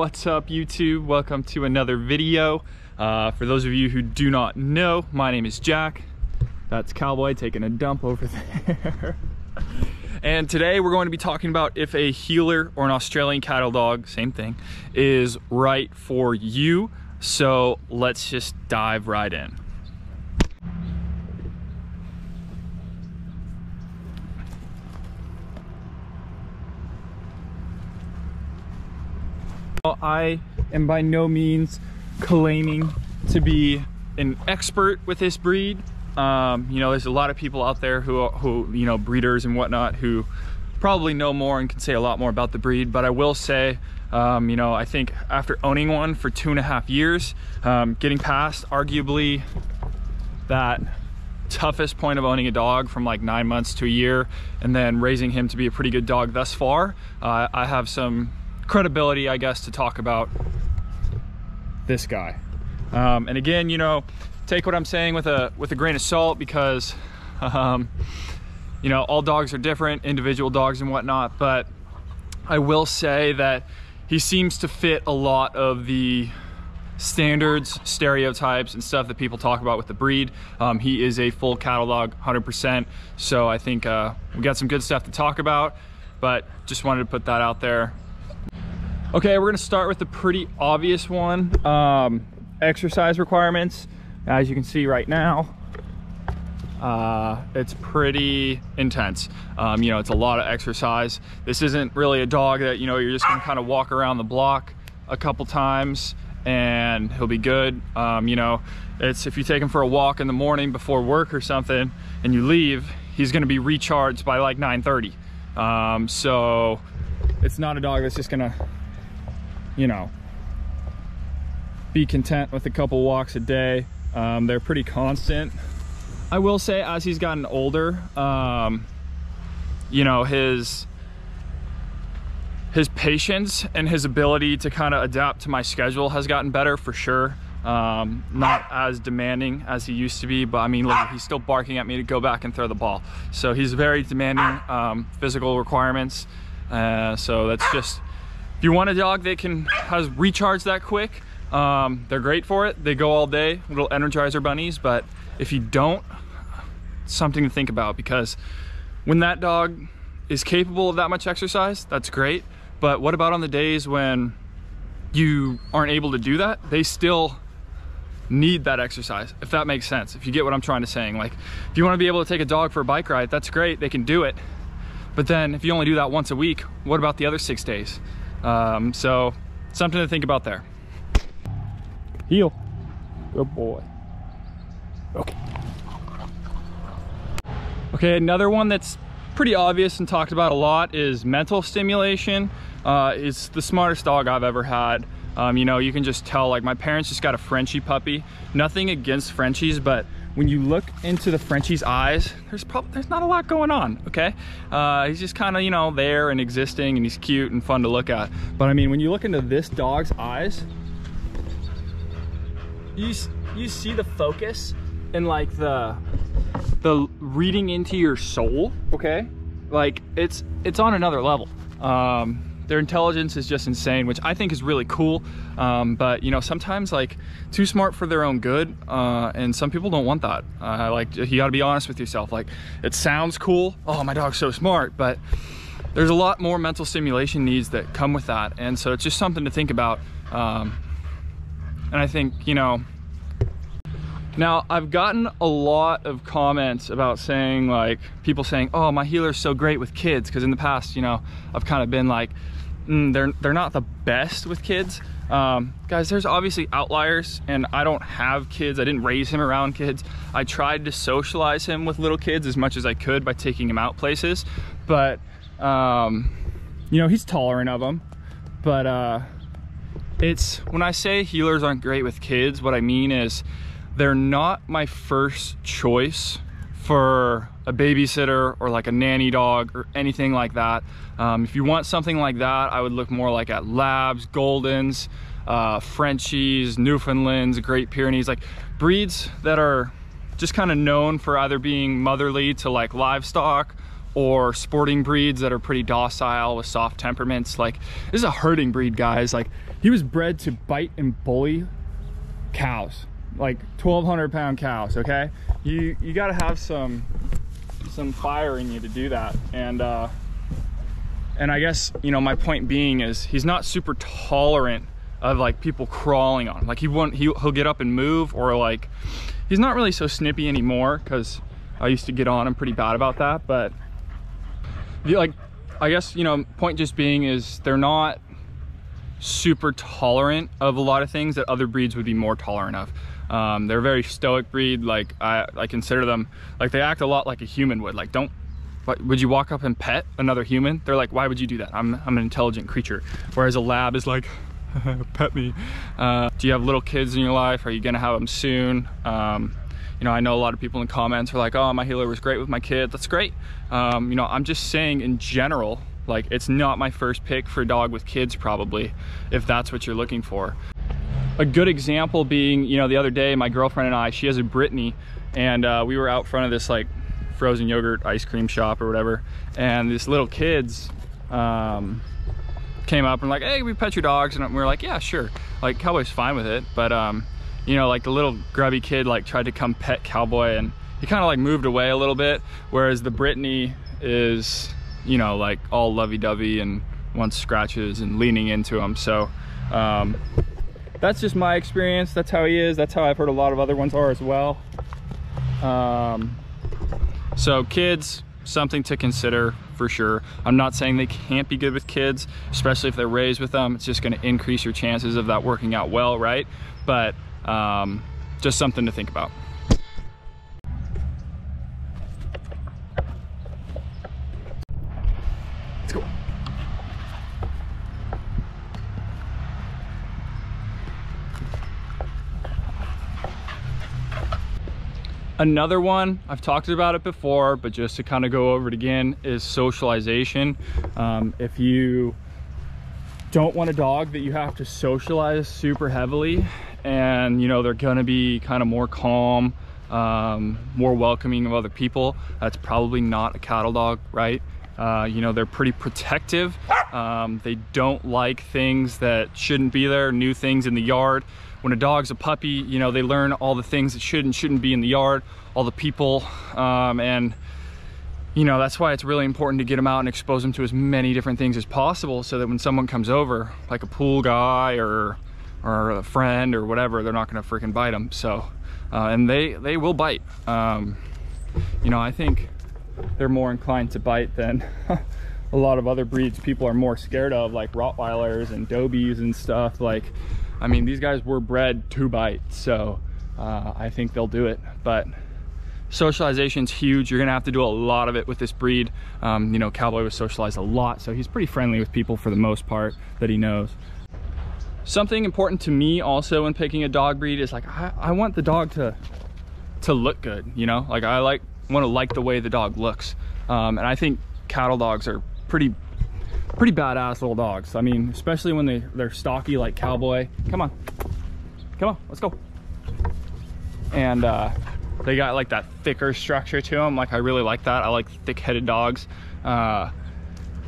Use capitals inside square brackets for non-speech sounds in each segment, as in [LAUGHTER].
What's up YouTube? Welcome to another video. Uh, for those of you who do not know, my name is Jack. That's Cowboy taking a dump over there. [LAUGHS] and today we're going to be talking about if a heeler or an Australian cattle dog, same thing, is right for you. So let's just dive right in. I am by no means claiming to be an expert with this breed. Um, you know, there's a lot of people out there who, who, you know, breeders and whatnot who probably know more and can say a lot more about the breed. But I will say, um, you know, I think after owning one for two and a half years, um, getting past arguably that toughest point of owning a dog from like nine months to a year and then raising him to be a pretty good dog thus far, uh, I have some credibility, I guess, to talk about this guy. Um, and again, you know, take what I'm saying with a with a grain of salt because, um, you know, all dogs are different, individual dogs and whatnot. But I will say that he seems to fit a lot of the standards, stereotypes, and stuff that people talk about with the breed. Um, he is a full cattle dog, 100%. So I think uh, we got some good stuff to talk about, but just wanted to put that out there. Okay, we're gonna start with the pretty obvious one. Um, exercise requirements. As you can see right now, uh, it's pretty intense. Um, you know, it's a lot of exercise. This isn't really a dog that, you know, you're just gonna kind of walk around the block a couple times and he'll be good. Um, you know, it's if you take him for a walk in the morning before work or something and you leave, he's gonna be recharged by like 9.30. Um, so it's not a dog that's just gonna you know, be content with a couple walks a day. Um, they're pretty constant. I will say as he's gotten older, um, you know, his his patience and his ability to kind of adapt to my schedule has gotten better for sure. Um, not as demanding as he used to be, but I mean, look, he's still barking at me to go back and throw the ball. So he's very demanding um, physical requirements. Uh, so that's just if you want a dog that can has recharge that quick, um, they're great for it. They go all day, little Energizer bunnies. But if you don't, something to think about because when that dog is capable of that much exercise, that's great. But what about on the days when you aren't able to do that? They still need that exercise, if that makes sense. If you get what I'm trying to saying. Like, if you want to be able to take a dog for a bike ride, that's great. They can do it. But then if you only do that once a week, what about the other six days? Um, so something to think about there. Heel. Good boy. Okay. Okay, another one that's pretty obvious and talked about a lot is mental stimulation. Uh, it's the smartest dog I've ever had. Um, you know, you can just tell, like my parents just got a Frenchie puppy. Nothing against Frenchies, but when you look into the Frenchie's eyes, there's probably there's not a lot going on, okay? Uh, he's just kind of, you know, there and existing and he's cute and fun to look at. But I mean, when you look into this dog's eyes, you, you see the focus and like the, the reading into your soul, okay? Like it's, it's on another level. Um, their intelligence is just insane, which I think is really cool. Um, but you know, sometimes like too smart for their own good, uh, and some people don't want that. Uh, like you got to be honest with yourself. Like it sounds cool. Oh, my dog's so smart, but there's a lot more mental stimulation needs that come with that, and so it's just something to think about. Um, and I think you know. Now, I've gotten a lot of comments about saying like, people saying, oh, my heeler's so great with kids. Cause in the past, you know, I've kind of been like, they're they're not the best with kids. Um, guys, there's obviously outliers, and I don't have kids. I didn't raise him around kids. I tried to socialize him with little kids as much as I could by taking him out places, but um, you know he's tolerant of them. But uh, it's when I say heelers aren't great with kids, what I mean is they're not my first choice for a babysitter or like a nanny dog or anything like that. Um, if you want something like that, I would look more like at Labs, Goldens, uh, Frenchies, Newfoundlands, Great Pyrenees, like breeds that are just kind of known for either being motherly to like livestock or sporting breeds that are pretty docile with soft temperaments. Like this is a herding breed, guys. Like he was bred to bite and bully cows, like 1,200 pound cows. Okay, you you got to have some some fire in you to do that, and uh, and I guess you know my point being is he's not super tolerant of like people crawling on him. Like he won't he, he'll get up and move or like he's not really so snippy anymore because I used to get on him pretty bad about that. But the, like I guess you know point just being is they're not super tolerant of a lot of things that other breeds would be more tolerant of. Um, they're a very stoic breed. Like I, I consider them like they act a lot like a human would. Like don't would you walk up and pet another human? They're like, why would you do that? I'm, I'm an intelligent creature. Whereas a lab is like, [LAUGHS] pet me. Uh, do you have little kids in your life? Are you gonna have them soon? Um, you know, I know a lot of people in comments are like, oh, my heeler was great with my kid. That's great. Um, you know, I'm just saying in general, like it's not my first pick for a dog with kids probably, if that's what you're looking for. A good example being, you know, the other day, my girlfriend and I, she has a Brittany, and uh, we were out front of this like frozen yogurt ice cream shop or whatever, and these little kids, um, came up and like, hey, we pet your dogs. And we were like, yeah, sure. Like Cowboy's fine with it. But, um, you know, like the little grubby kid like tried to come pet Cowboy and he kind of like moved away a little bit. Whereas the Brittany is, you know, like all lovey-dovey and wants scratches and leaning into him. So, um, that's just my experience. That's how he is. That's how I've heard a lot of other ones are as well. Um, so kids, something to consider for sure. I'm not saying they can't be good with kids, especially if they're raised with them. It's just gonna increase your chances of that working out well, right? But um, just something to think about. Another one, I've talked about it before, but just to kind of go over it again, is socialization. Um, if you don't want a dog that you have to socialize super heavily and you know they're gonna be kind of more calm, um, more welcoming of other people, that's probably not a cattle dog, right? Uh, you know, they're pretty protective. Um, they don't like things that shouldn't be there, new things in the yard when a dog's a puppy, you know, they learn all the things that should and shouldn't be in the yard, all the people, um, and you know, that's why it's really important to get them out and expose them to as many different things as possible so that when someone comes over, like a pool guy or or a friend or whatever, they're not gonna freaking bite them. So, uh, and they, they will bite. Um, you know, I think they're more inclined to bite than [LAUGHS] a lot of other breeds people are more scared of, like Rottweilers and Dobies and stuff. Like, I mean, these guys were bred to bite, so uh, I think they'll do it. But socialization's huge. You're gonna have to do a lot of it with this breed. Um, you know, Cowboy was socialized a lot, so he's pretty friendly with people for the most part that he knows. Something important to me also when picking a dog breed is like, I, I want the dog to, to look good, you know? Like I like, wanna like the way the dog looks. Um, and I think cattle dogs are pretty pretty badass little dogs. I mean, especially when they, they're stocky like Cowboy. Come on. Come on, let's go. And uh, they got like that thicker structure to them. Like I really like that. I like thick-headed dogs. Uh,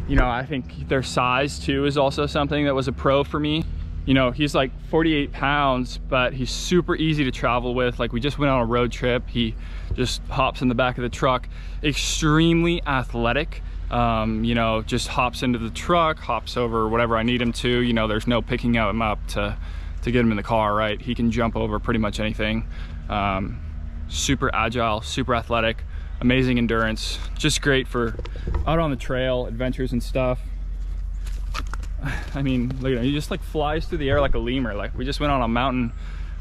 you know, I think their size too is also something that was a pro for me. You know, he's like 48 pounds, but he's super easy to travel with. Like we just went on a road trip. He just hops in the back of the truck. Extremely athletic um, you know, just hops into the truck, hops over whatever I need him to. You know, there's no picking him up to, to get him in the car, right? He can jump over pretty much anything. Um, super agile, super athletic, amazing endurance. Just great for out on the trail, adventures and stuff. [SIGHS] I mean, look at him. He just like flies through the air like a lemur. Like we just went on a mountain.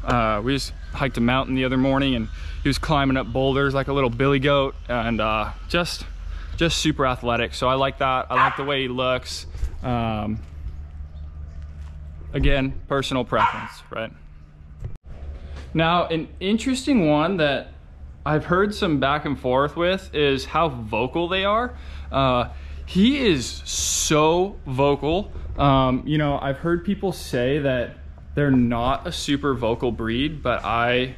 Uh, we just hiked a mountain the other morning and he was climbing up boulders like a little billy goat and uh, just just super athletic. So I like that. I like the way he looks. Um, again, personal preference, right? Now, an interesting one that I've heard some back and forth with is how vocal they are. Uh, he is so vocal. Um, you know, I've heard people say that they're not a super vocal breed, but I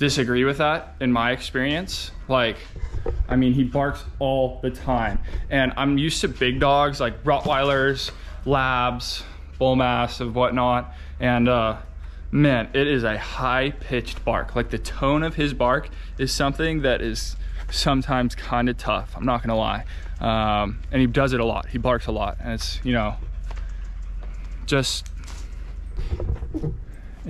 disagree with that in my experience. Like, I mean, he barks all the time. And I'm used to big dogs like Rottweilers, Labs, bull mastiff, whatnot. And uh, man, it is a high pitched bark. Like the tone of his bark is something that is sometimes kind of tough. I'm not gonna lie. Um, and he does it a lot. He barks a lot. And it's, you know, just,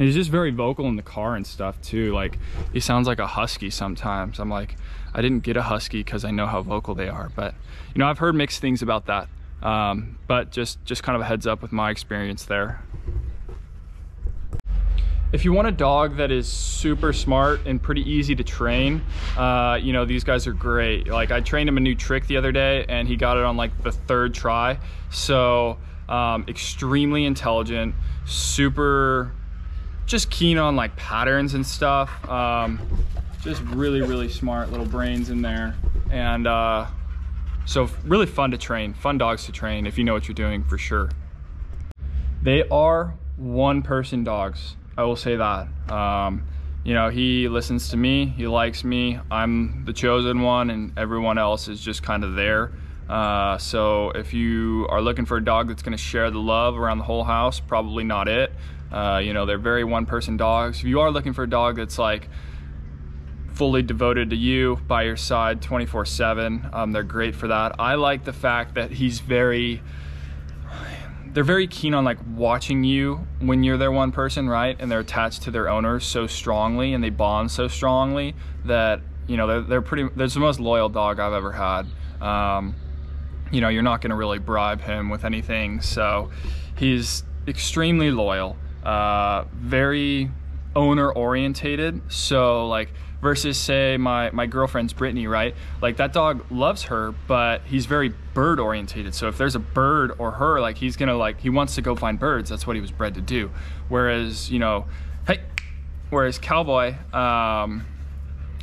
he's just very vocal in the car and stuff too. Like he sounds like a husky sometimes. I'm like, I didn't get a husky because I know how vocal they are. But, you know, I've heard mixed things about that. Um, but just, just kind of a heads up with my experience there. If you want a dog that is super smart and pretty easy to train, uh, you know, these guys are great. Like I trained him a new trick the other day and he got it on like the third try. So um, extremely intelligent, super, just keen on like patterns and stuff. Um, just really, really smart little brains in there. And uh, so really fun to train, fun dogs to train if you know what you're doing for sure. They are one person dogs. I will say that. Um, you know, he listens to me, he likes me, I'm the chosen one, and everyone else is just kind of there. Uh, so if you are looking for a dog that's going to share the love around the whole house, probably not it. Uh, you know, they're very one person dogs. If you are looking for a dog that's like fully devoted to you by your side 24 um, 7, they're great for that. I like the fact that he's very they're very keen on like watching you when you're their one person, right? And they're attached to their owners so strongly and they bond so strongly that you know they're, they're pretty. There's the most loyal dog I've ever had. Um, you know, you're not going to really bribe him with anything, so he's extremely loyal, uh, very owner orientated. So like versus say my my girlfriend's Brittany, right? Like that dog loves her, but he's very bird orientated. So if there's a bird or her, like he's gonna like he wants to go find birds. That's what he was bred to do. Whereas you know, hey, whereas Cowboy, um,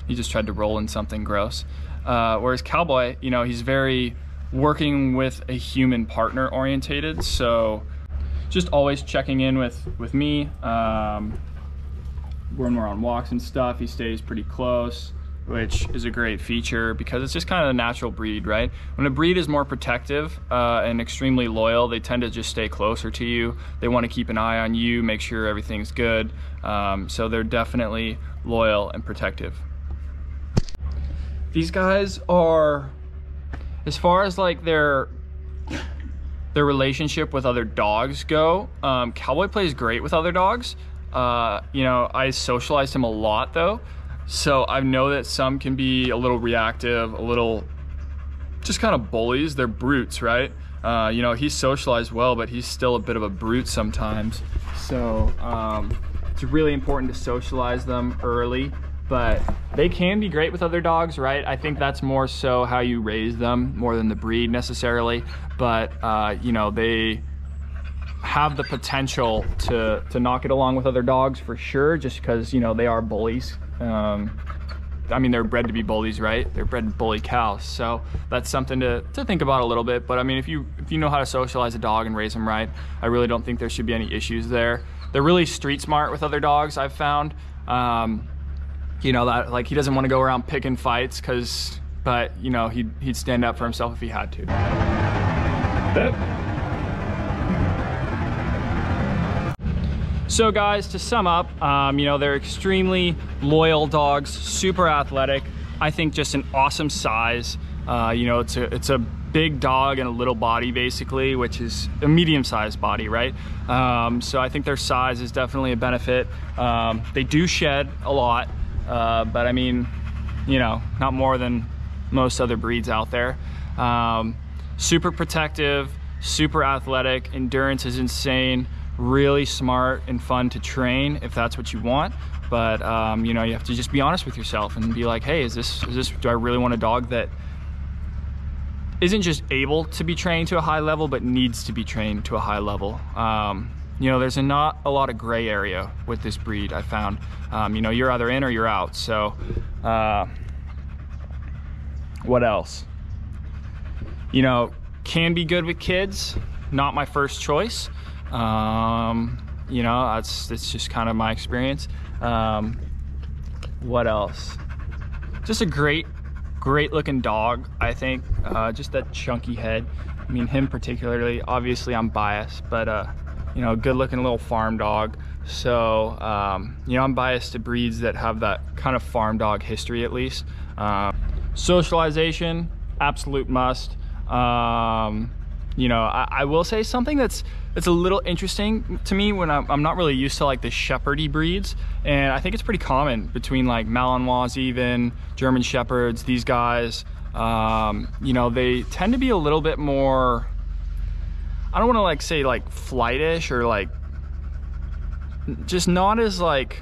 he just tried to roll in something gross. Uh, whereas Cowboy, you know, he's very working with a human partner orientated. So just always checking in with with me. Um, when we're on walks and stuff, he stays pretty close, which is a great feature because it's just kind of a natural breed, right? When a breed is more protective uh, and extremely loyal, they tend to just stay closer to you. They want to keep an eye on you, make sure everything's good. Um, so they're definitely loyal and protective. These guys are, as far as like their their relationship with other dogs go, um, Cowboy plays great with other dogs. Uh, you know, I socialized him a lot though. So I know that some can be a little reactive, a little just kind of bullies. They're brutes, right? Uh, you know, he's socialized well, but he's still a bit of a brute sometimes. So um, it's really important to socialize them early. But they can be great with other dogs, right? I think that's more so how you raise them more than the breed necessarily. But, uh, you know, they have the potential to to not get along with other dogs for sure, just because you know they are bullies. Um, I mean, they're bred to be bullies, right? They're bred bully cows, so that's something to, to think about a little bit. But I mean, if you if you know how to socialize a dog and raise them right, I really don't think there should be any issues there. They're really street smart with other dogs. I've found. Um, you know that like he doesn't want to go around picking fights because, but you know he'd he'd stand up for himself if he had to. So guys, to sum up, um, you know, they're extremely loyal dogs, super athletic. I think just an awesome size. Uh, you know, it's a, it's a big dog and a little body basically, which is a medium-sized body, right? Um, so I think their size is definitely a benefit. Um, they do shed a lot, uh, but I mean, you know, not more than most other breeds out there. Um, super protective, super athletic, endurance is insane really smart and fun to train if that's what you want. But um, you know, you have to just be honest with yourself and be like, hey, is this is this do I really want a dog that isn't just able to be trained to a high level, but needs to be trained to a high level. Um, you know, there's a not a lot of gray area with this breed. I found. Um, you know, you're either in or you're out. So, uh, what else? You know, can be good with kids. Not my first choice. Um, you know, that's that's just kind of my experience. Um, what else? Just a great, great looking dog. I think uh, just that chunky head. I mean, him particularly. Obviously, I'm biased, but uh, you know, good looking little farm dog. So, um, you know, I'm biased to breeds that have that kind of farm dog history at least. Uh, socialization, absolute must. Um, you know, I, I, will say something that's that's a little interesting to me when I'm, I'm, not really used to like the Shepherdy breeds, and I think it's pretty common between like Malinois, even German Shepherds, these guys. Um, you know, they tend to be a little bit more. I don't want to like say like flightish or like just not as like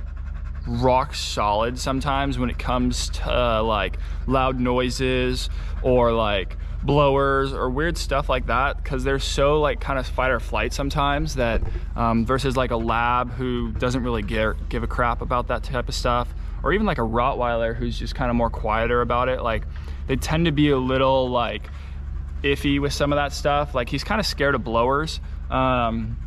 rock solid sometimes when it comes to uh, like loud noises or like blowers or weird stuff like that because they're so like kind of fight or flight sometimes that um, versus like a lab who doesn't really give, give a crap about that type of stuff or even like a Rottweiler who's just kind of more quieter about it like they tend to be a little like iffy with some of that stuff like he's kind of scared of blowers um,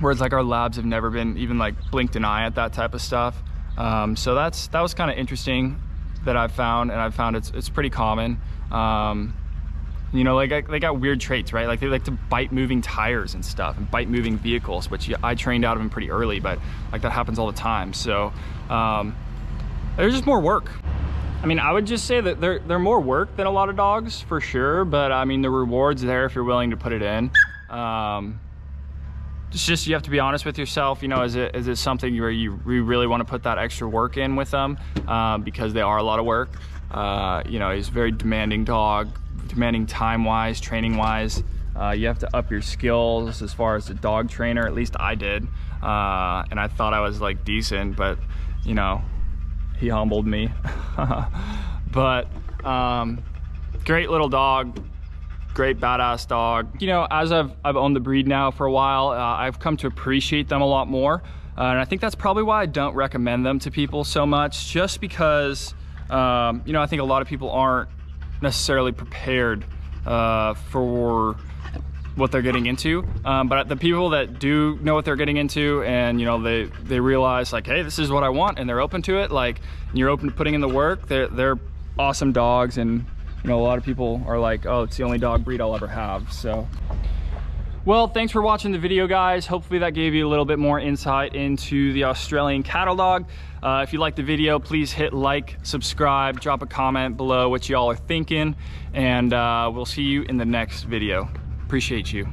whereas like our labs have never been even like blinked an eye at that type of stuff um, so that's that was kind of interesting that I've found and I've found it's, it's pretty common um, you know, like they got weird traits, right? Like they like to bite moving tires and stuff and bite moving vehicles, which I trained out of them pretty early, but like that happens all the time. So um, there's just more work. I mean, I would just say that they're, they're more work than a lot of dogs for sure, but I mean, the reward's there if you're willing to put it in. Um, it's just, you have to be honest with yourself, you know, is it, is it something where you, you really want to put that extra work in with them? Um, because they are a lot of work. Uh, you know, he's very demanding dog demanding time-wise, training-wise. Uh, you have to up your skills as far as the dog trainer, at least I did. Uh, and I thought I was like decent, but you know, he humbled me. [LAUGHS] but um, great little dog, great badass dog. You know, as I've, I've owned the breed now for a while, uh, I've come to appreciate them a lot more. Uh, and I think that's probably why I don't recommend them to people so much, just because, um, you know, I think a lot of people aren't necessarily prepared uh, for what they're getting into. Um, but the people that do know what they're getting into and, you know, they, they realize like, hey, this is what I want and they're open to it, like, you're open to putting in the work, they're, they're awesome dogs. And, you know, a lot of people are like, oh, it's the only dog breed I'll ever have. So, well, thanks for watching the video, guys. Hopefully that gave you a little bit more insight into the Australian cattle dog. Uh, if you liked the video, please hit like, subscribe, drop a comment below what y'all are thinking, and uh, we'll see you in the next video. Appreciate you.